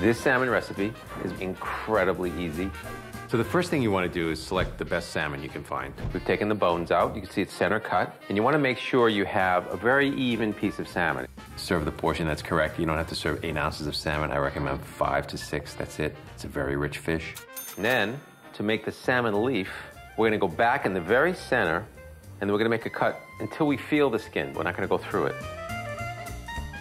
This salmon recipe is incredibly easy. So the first thing you want to do is select the best salmon you can find. We've taken the bones out. You can see it's center cut. And you want to make sure you have a very even piece of salmon. Serve the portion that's correct. You don't have to serve eight ounces of salmon. I recommend five to six. That's it. It's a very rich fish. And then, to make the salmon leaf, we're going to go back in the very center and then we're going to make a cut until we feel the skin. We're not going to go through it.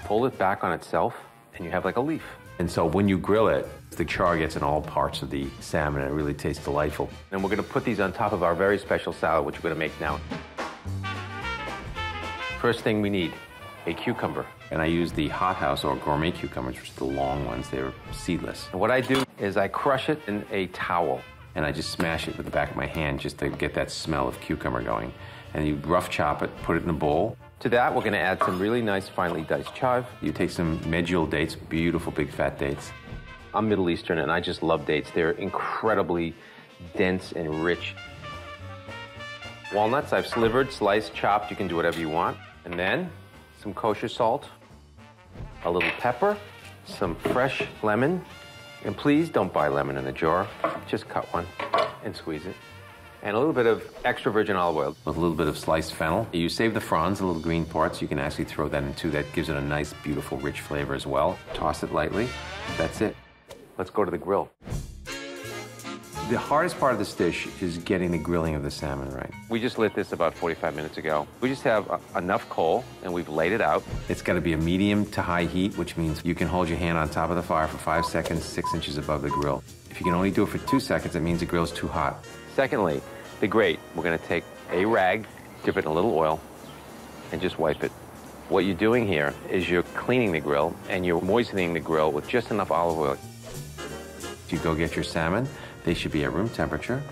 Fold it back on itself and you have like a leaf. And so when you grill it, the char gets in all parts of the salmon and it really tastes delightful. And we're going to put these on top of our very special salad, which we're going to make now. First thing we need, a cucumber. And I use the hothouse or gourmet cucumbers, which are the long ones. They're seedless. And what I do is I crush it in a towel and I just smash it with the back of my hand just to get that smell of cucumber going. And you rough chop it, put it in a bowl, to that, we're going to add some really nice finely diced chive. You take some medjool dates, beautiful big fat dates. I'm Middle Eastern and I just love dates. They're incredibly dense and rich. Walnuts, I've slivered, sliced, chopped. You can do whatever you want. And then some kosher salt, a little pepper, some fresh lemon. And please don't buy lemon in a jar. Just cut one and squeeze it and a little bit of extra virgin olive oil with a little bit of sliced fennel. You save the fronds, the little green parts, you can actually throw that into that gives it a nice, beautiful, rich flavor as well. Toss it lightly. That's it. Let's go to the grill. The hardest part of this dish is getting the grilling of the salmon right. We just lit this about 45 minutes ago. We just have uh, enough coal and we've laid it out. It's got to be a medium to high heat, which means you can hold your hand on top of the fire for five seconds, six inches above the grill. If you can only do it for two seconds, it means the grill's too hot. Secondly, the grate, we're going to take a rag, dip it in a little oil, and just wipe it. What you're doing here is you're cleaning the grill and you're moistening the grill with just enough olive oil. You go get your salmon, they should be at room temperature.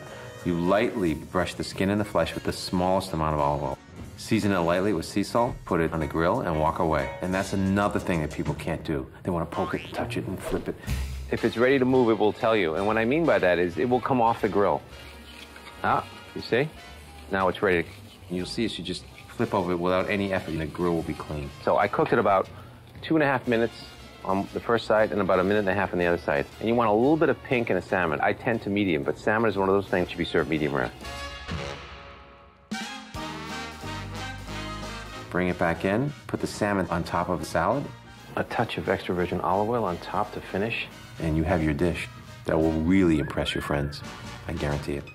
You lightly brush the skin and the flesh with the smallest amount of olive oil. Season it lightly with sea salt, put it on the grill, and walk away. And that's another thing that people can't do. They want to poke it, touch it, and flip it. If it's ready to move, it will tell you. And what I mean by that is it will come off the grill. Ah, you see? Now it's ready. You'll see as you just flip over it without any effort, and the grill will be clean. So I cooked it about two and a half minutes on the first side and about a minute and a half on the other side. And you want a little bit of pink in a salmon. I tend to medium, but salmon is one of those things that should be served medium rare. Bring it back in, put the salmon on top of the salad. A touch of extra virgin olive oil on top to finish. And you have your dish that will really impress your friends. I guarantee it.